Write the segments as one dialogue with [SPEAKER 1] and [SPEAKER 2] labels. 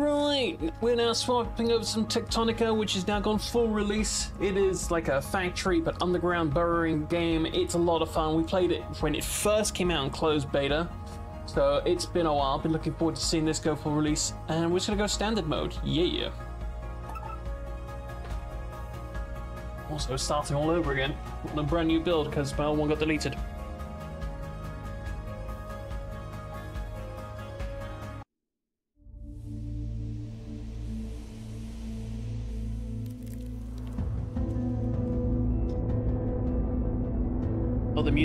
[SPEAKER 1] Right, we're now swapping over some Techtonica, which has now gone full release. It is like a factory but underground burrowing game. It's a lot of fun. We played it when it first came out in closed beta, so it's been a while. Been looking forward to seeing this go full release, and we're just gonna go standard mode. Yeah. Also starting all over again on a brand new build because my old one got deleted.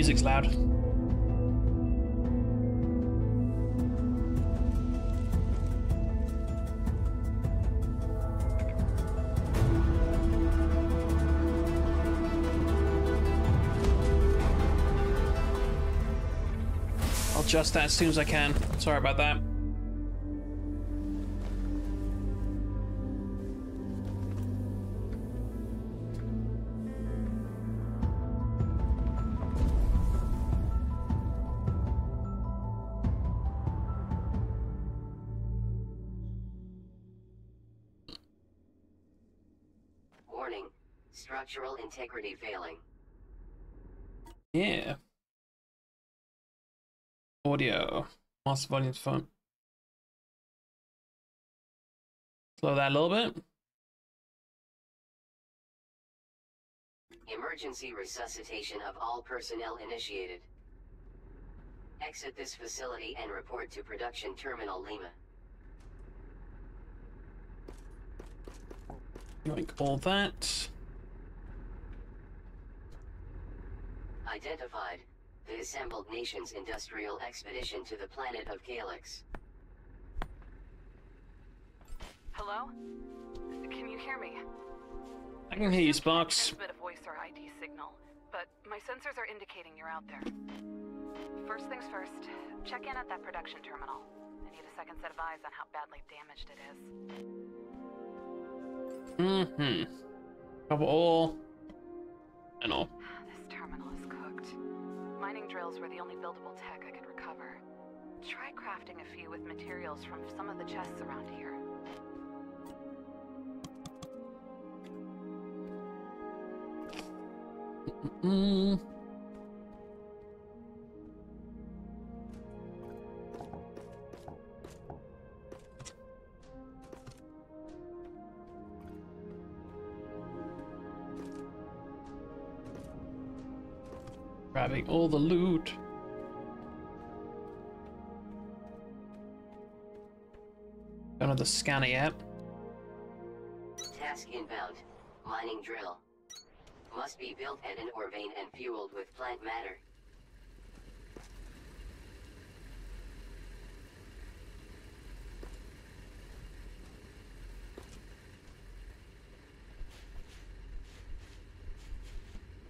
[SPEAKER 1] Music's loud. I'll adjust that as soon as I can. Sorry about that.
[SPEAKER 2] Structural integrity failing.
[SPEAKER 1] Yeah. Audio. Master volume phone. Slow that a little bit.
[SPEAKER 2] Emergency resuscitation of all personnel initiated. Exit this facility and report to Production Terminal Lima.
[SPEAKER 1] Like all that.
[SPEAKER 2] Identified. The Assembled Nations Industrial Expedition to the planet of Calyx.
[SPEAKER 3] Hello? Can you hear me?
[SPEAKER 1] I can hear you,
[SPEAKER 3] Can't
[SPEAKER 1] Sparks.
[SPEAKER 3] Transmit a voice or ID signal, but my sensors are indicating you're out there. First things first, check in at that production terminal. I need a second set of eyes on how badly damaged it is.
[SPEAKER 1] Mm-hmm. Cover all. And all.
[SPEAKER 3] Mining drills were the only buildable tech I could recover. Try crafting a few with materials from some of the chests around here.
[SPEAKER 1] Mm. Grabbing all the loot. Don't have the scanner yet.
[SPEAKER 2] Task inbound. Mining drill. Must be built at an ore vein and fueled with plant matter.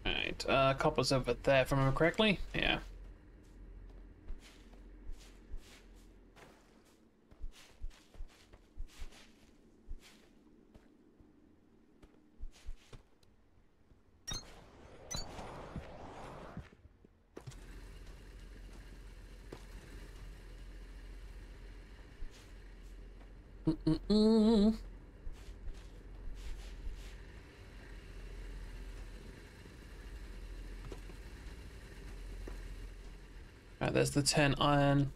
[SPEAKER 1] Alright, uh, copper's over there, if I remember correctly. Yeah. Right, there's the 10 iron.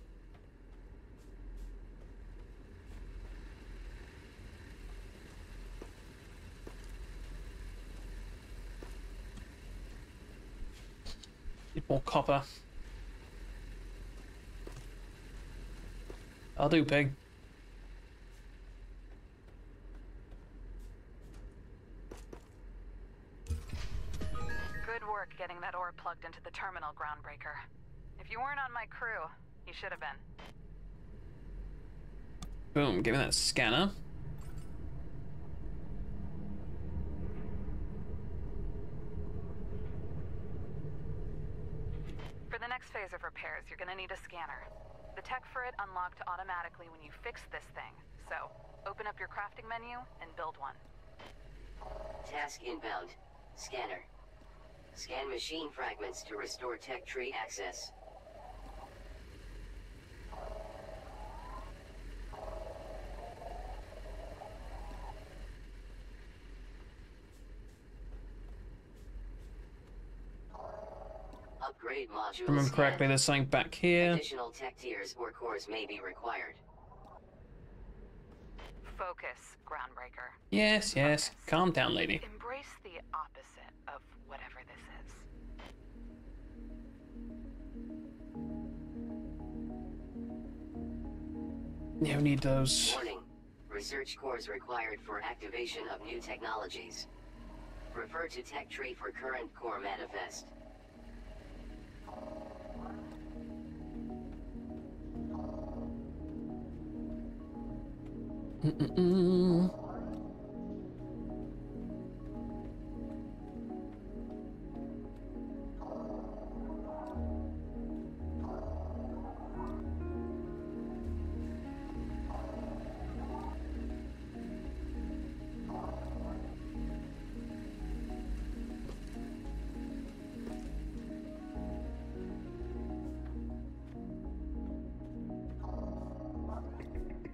[SPEAKER 1] More copper. I'll do, pig.
[SPEAKER 3] Good work getting that ore plugged into the terminal, Groundbreaker. If you weren't on my crew, you should have been.
[SPEAKER 1] Boom, give me that scanner.
[SPEAKER 3] For the next phase of repairs, you're gonna need a scanner. The tech for it unlocked automatically when you fix this thing. So, open up your crafting menu and build one.
[SPEAKER 2] Task inbound. Scanner. Scan machine fragments to restore tech tree access. Upgrade module
[SPEAKER 1] Remember
[SPEAKER 2] scanned.
[SPEAKER 1] correctly, there's something back here.
[SPEAKER 2] Additional tech tiers or cores may be required.
[SPEAKER 4] Focus, groundbreaker.
[SPEAKER 1] Yes, yes. Calm down, lady.
[SPEAKER 4] Embrace the opposite of whatever this is.
[SPEAKER 1] Yeah, we need those.
[SPEAKER 2] Warning. Research cores required for activation of new technologies. Refer to tech tree for current core manifest.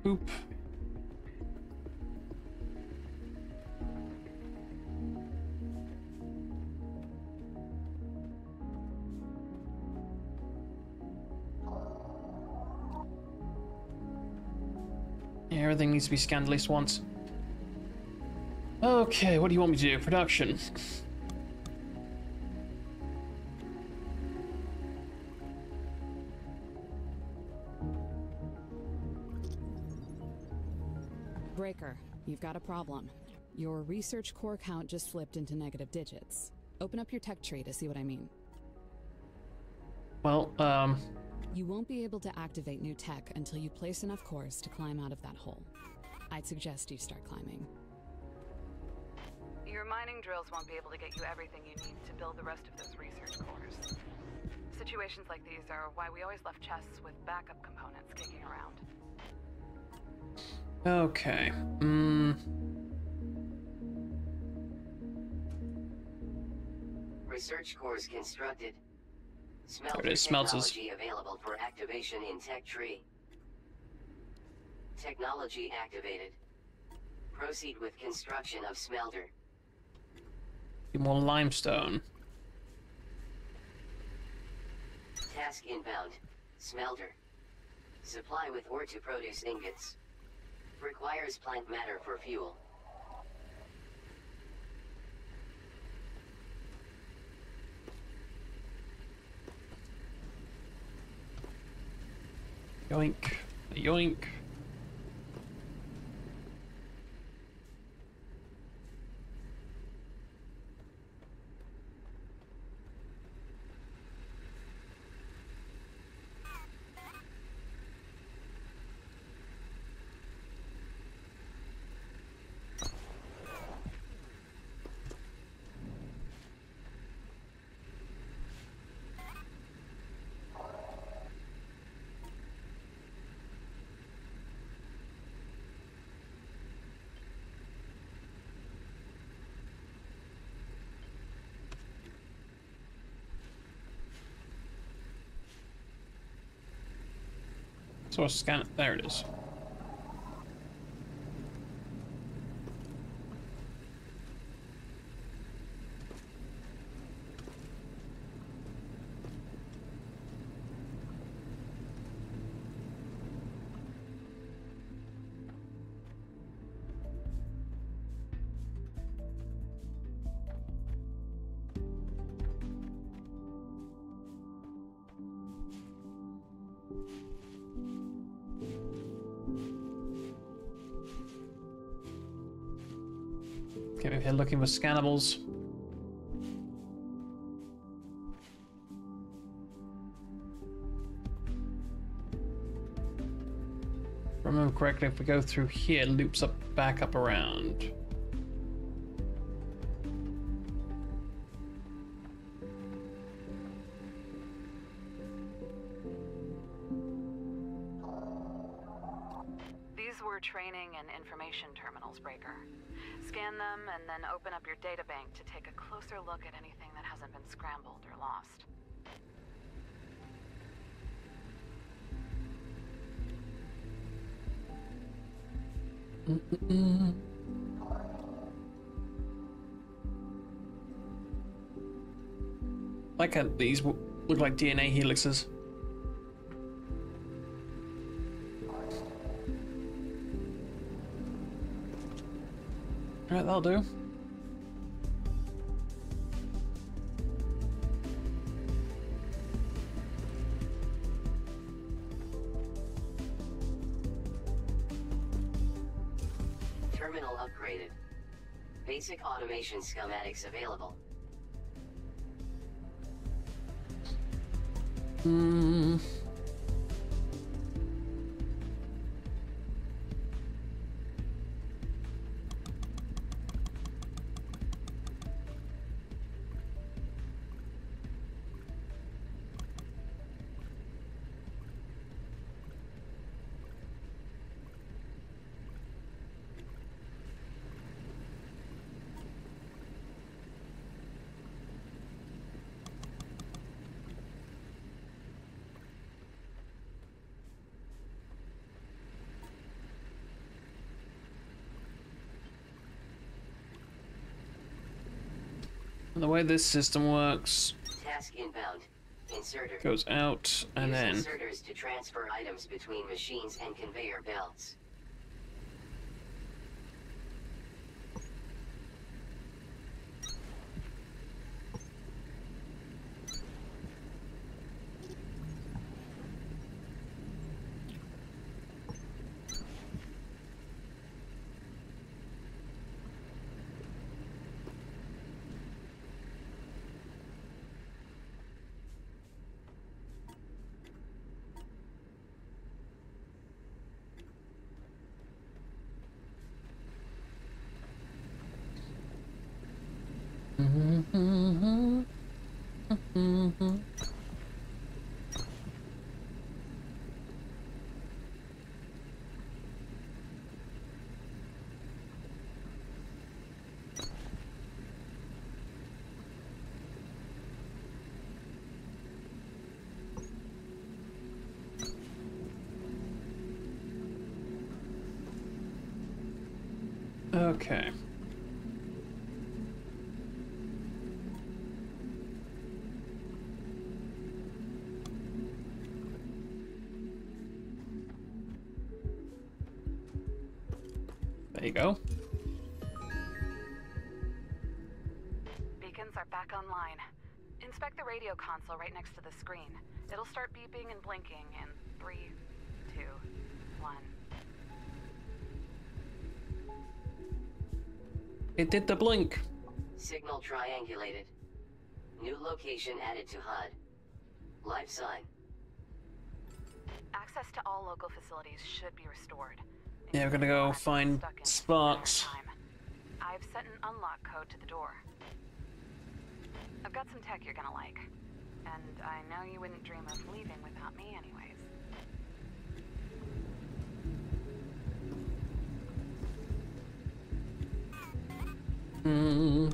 [SPEAKER 1] Oop. Everything needs to be scanned at least once. Okay, what do you want me to do? Production.
[SPEAKER 3] Breaker, you've got a problem. Your research core count just flipped into negative digits. Open up your tech tree to see what I mean.
[SPEAKER 1] Well, um,
[SPEAKER 3] You won't be able to activate new tech until you place enough cores to climb out of that hole. I'd suggest you start climbing.
[SPEAKER 4] Your mining drills won't be able to get you everything you need to build the rest of those research cores. Situations like these are why we always left chests with backup components kicking around.
[SPEAKER 1] okay. Mm,
[SPEAKER 2] Research cores constructed. Smelter
[SPEAKER 1] There it is, smelters.
[SPEAKER 2] technology available for activation in tech tree. Technology activated. Proceed with construction of smelter.
[SPEAKER 1] need more limestone.
[SPEAKER 2] Task inbound. Smelter. Supply with ore to produce ingots. Requires plant matter for fuel.
[SPEAKER 1] Yoink. Yoink. So I'll scan it. There it is. Looking scannables. Remember correctly, if we go through here, loops up back up around. Like uh, these Look like DNA helixes. Alright, that'll do.
[SPEAKER 2] Terminal upgraded. Basic automation schematics available.
[SPEAKER 1] Hmm. And the way this system works
[SPEAKER 2] Task inbound. Inserter.
[SPEAKER 1] goes out and
[SPEAKER 2] Use
[SPEAKER 1] then
[SPEAKER 2] inserters to transfer items between machines and conveyor belts.
[SPEAKER 1] Okay. There you go.
[SPEAKER 3] Beacons are back online. Inspect the radio console right next to the screen. It'll start beeping and blinking in three,
[SPEAKER 1] It did the blink.
[SPEAKER 2] Signal triangulated. New location added to HUD. Life sign.
[SPEAKER 3] Access to all local facilities should be restored.
[SPEAKER 1] Yeah, we're gonna go find Sparks.
[SPEAKER 3] I've set an unlock code to the door. I've got some tech you're gonna like. And I know you wouldn't dream of leaving without me anyways.
[SPEAKER 1] Mm.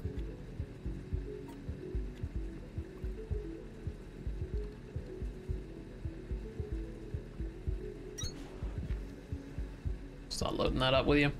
[SPEAKER 1] Start loading that up with you.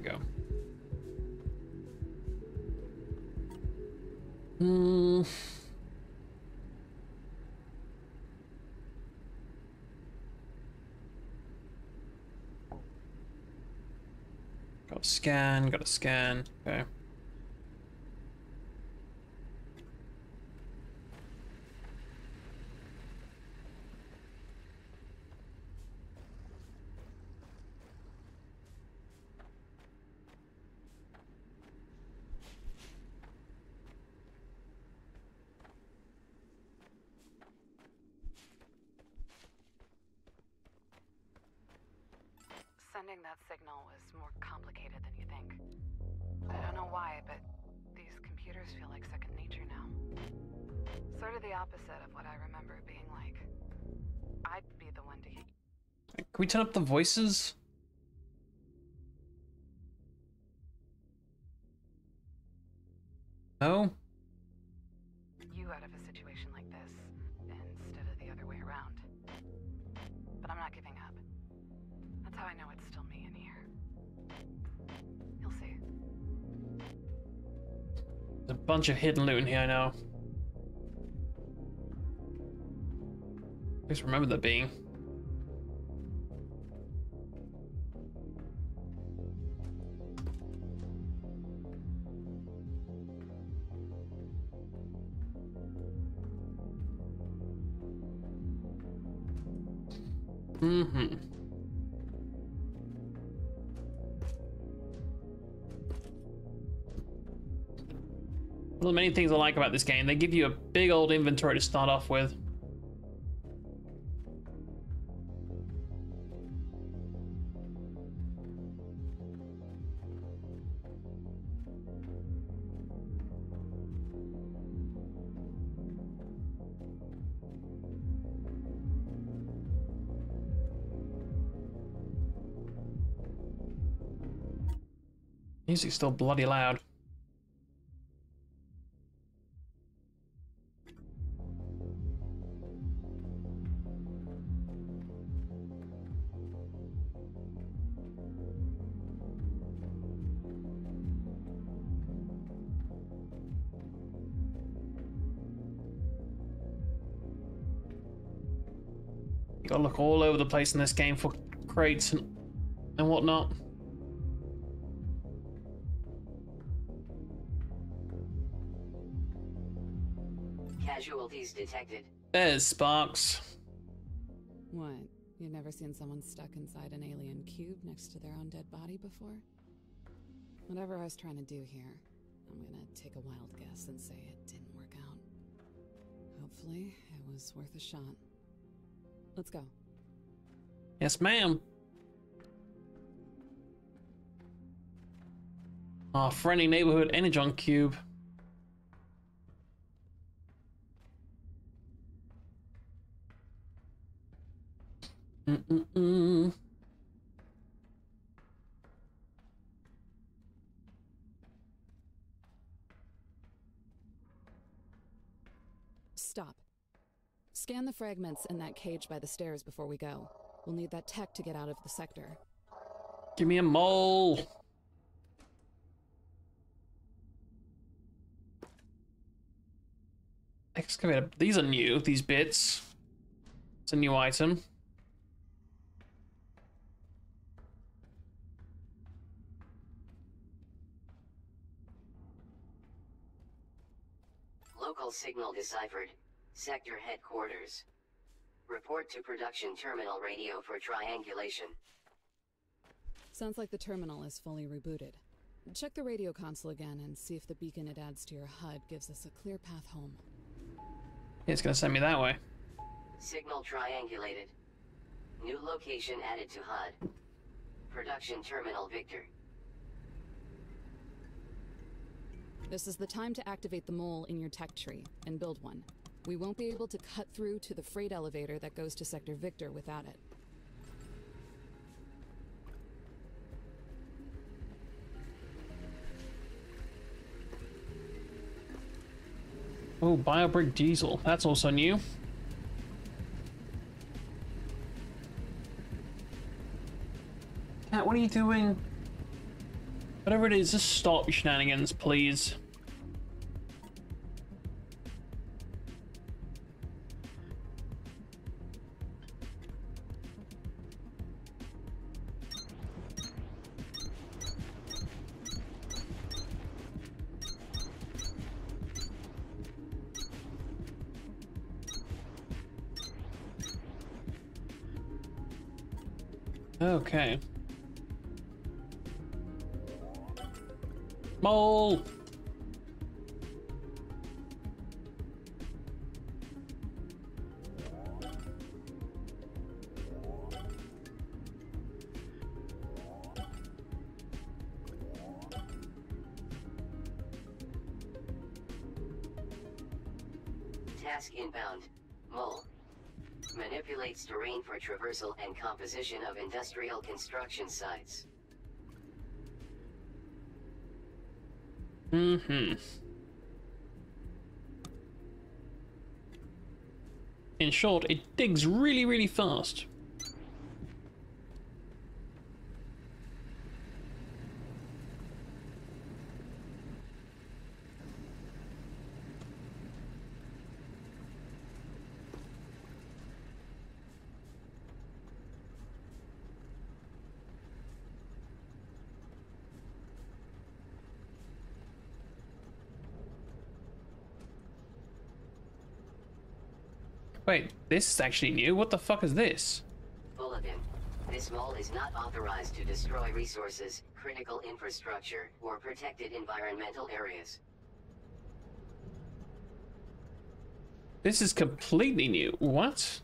[SPEAKER 1] Go. Hmm. Got a scan, got a scan. Okay.
[SPEAKER 4] That signal was more complicated than you think. I don't know why, but these computers feel like second nature now. Sort of the opposite of what I remember being like. I'd be the one to
[SPEAKER 1] Can we turn up the voices? No? Bunch of hidden loot in here, I know. Remember there being. Of the many things I like about this game, they give you a big old inventory to start off with. Music's still bloody loud. Gotta look all over the place in this game for crates and, and whatnot.
[SPEAKER 2] Casualties detected.
[SPEAKER 1] There's Sparks.
[SPEAKER 3] What? You've never seen someone stuck inside an alien cube next to their own dead body before? Whatever I was trying to do here, I'm gonna take a wild guess and say it didn't work out. Hopefully, it was worth a shot. Let's go.
[SPEAKER 1] Yes, ma'am. Our friendly neighborhood Energon cube. Mm-mm-mm.
[SPEAKER 3] Stop. Scan the fragments in that cage by the stairs before we go. We'll need that tech to get out of the sector.
[SPEAKER 1] Give me a mole. Excavator. These are new, these bits. It's a new item.
[SPEAKER 2] Local signal deciphered. Sector headquarters. Report to production terminal radio for triangulation.
[SPEAKER 3] Sounds like the terminal is fully rebooted. Check the radio console again and see if the beacon it adds to your HUD gives us a clear path home.
[SPEAKER 1] It's gonna send me that way.
[SPEAKER 2] Signal triangulated. New location added to HUD. Production terminal Victor.
[SPEAKER 3] This is the time to activate the mole in your tech tree and build one. We won't be able to cut through to the freight elevator that goes to Sector Victor without it.
[SPEAKER 1] Oh, BioBrick Diesel. That's also new. Cat, what are you doing? Whatever it is, just stop your shenanigans, please. Okay. Mole!
[SPEAKER 2] Traversal and composition of industrial construction sites.
[SPEAKER 1] Mm-hmm. In short, it digs really, really fast. This is actually new. What the fuck is this?
[SPEAKER 2] Bulletin. This mole is not authorized to destroy resources, critical infrastructure, or protected environmental areas.
[SPEAKER 1] This is completely new. What?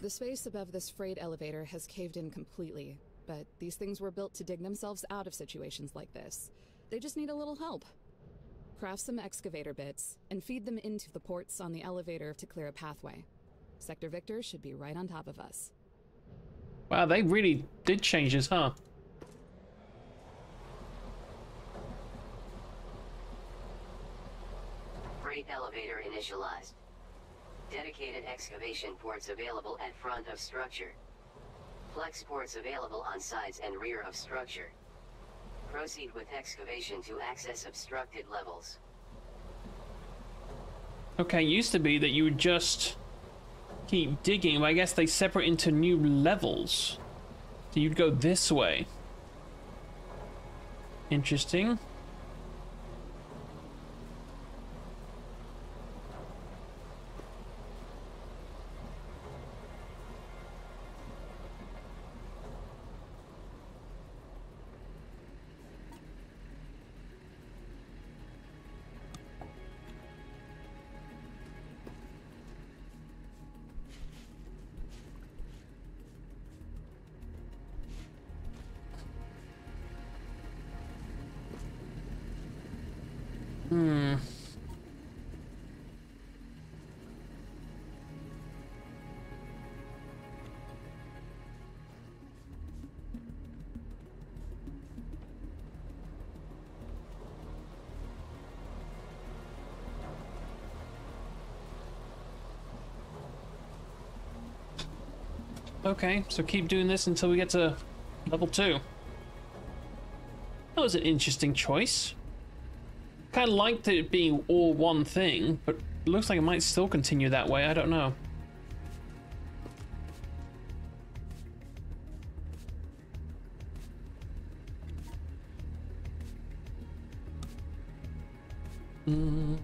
[SPEAKER 3] The space above this freight elevator has caved in completely, but these things were built to dig themselves out of situations like this. They just need a little help. Craft some excavator bits and feed them into the ports on the elevator to clear a pathway. Sector Victor should be right on top of us.
[SPEAKER 1] Wow, they really did change this, huh?
[SPEAKER 2] Freight elevator initialized. Dedicated excavation ports available at front of structure. Flex ports available on sides and rear of structure. Proceed with excavation to access obstructed levels.
[SPEAKER 1] Okay, used to be that you would just keep digging, but I guess they separate into new levels. So you'd go this way. Interesting. Okay, so keep doing this until we get to level two. That was an interesting choice. Kind of liked it being all one thing, but looks like it might still continue that way. I don't know. Mm.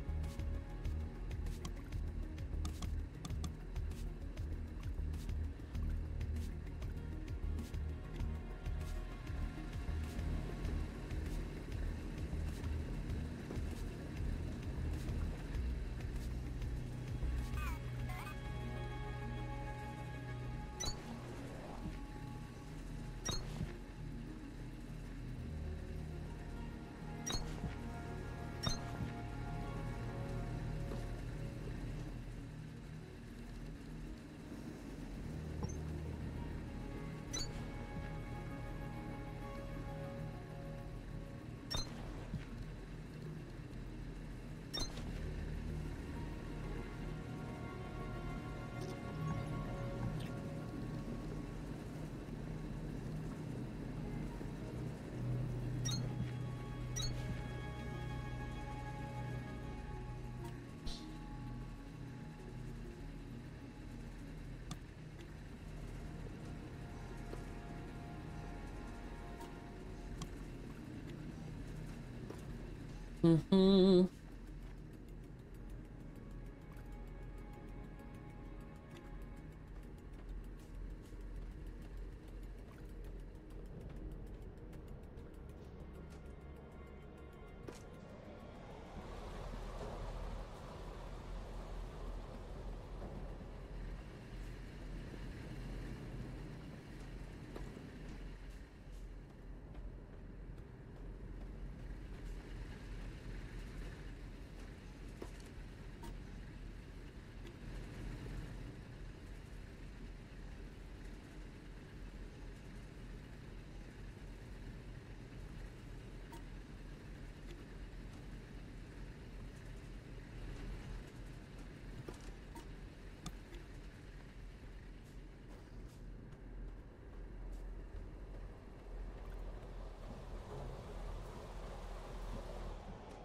[SPEAKER 1] Mm-hmm.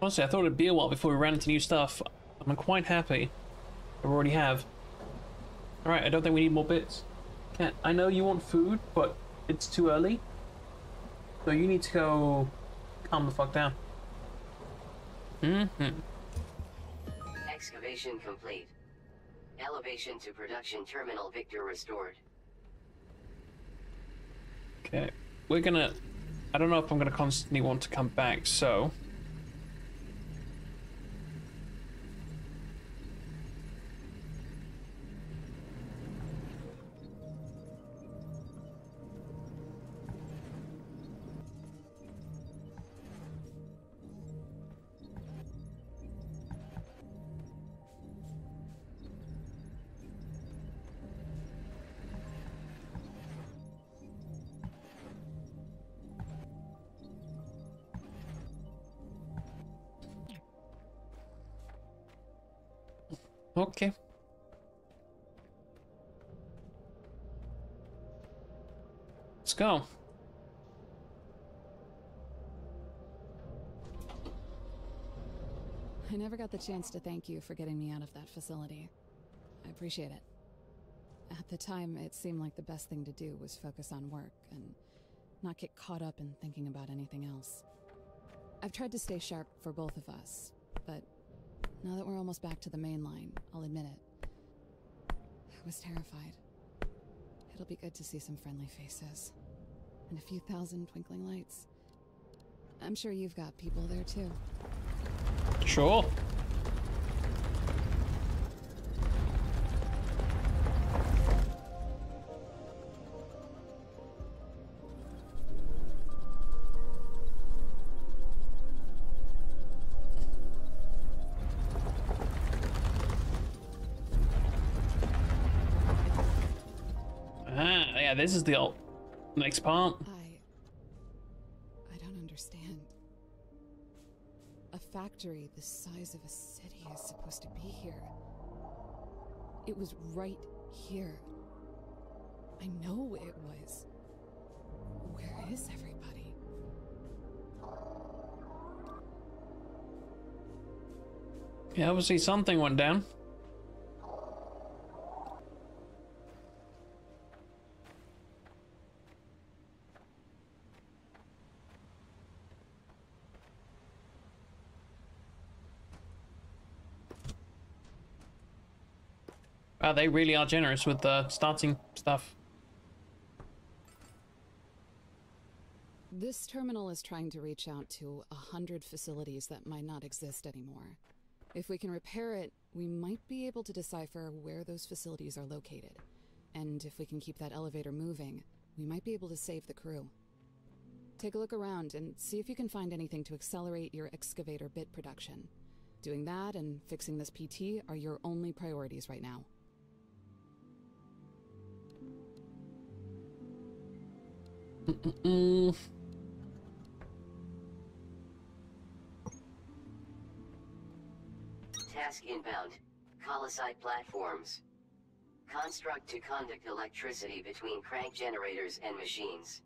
[SPEAKER 1] Honestly, I thought it'd be a while before we ran into new stuff. I'm quite happy. I already have. Alright, I don't think we need more bits. I know you want food, but it's too early. So you need to go calm the fuck down. Mm-hmm.
[SPEAKER 2] Excavation complete. Elevation to production terminal Victor restored.
[SPEAKER 1] Okay. We're gonna... I don't know if I'm gonna constantly want to come back, so... go.
[SPEAKER 3] I never got the chance to thank you for getting me out of that facility. I appreciate it. At the time, it seemed like the best thing to do was focus on work and not get caught up in thinking about anything else. I've tried to stay sharp for both of us, but now that we're almost back to the main line, I'll admit it. I was terrified. It'll be good to see some friendly faces. And a few thousand twinkling lights. I'm sure you've got people there too.
[SPEAKER 1] Sure. Ah, yeah, this is the ult- next part.
[SPEAKER 3] I. I don't understand. A factory the size of a city is supposed to be here. It was right here. I know it was. Where is everybody?
[SPEAKER 1] Yeah, obviously something went down. They really are generous with the starting stuff.
[SPEAKER 3] This terminal is trying to reach out to a hundred facilities that might not exist anymore. If we can repair it, we might be able to decipher where those facilities are located. And if we can keep that elevator moving, we might be able to save the crew. Take a look around and see if you can find anything to accelerate your excavator bit production. Doing that and fixing this PT are your only priorities right now.
[SPEAKER 2] Task inbound. Colosite platforms. Construct to conduct electricity between crank generators and machines.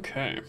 [SPEAKER 1] Okay.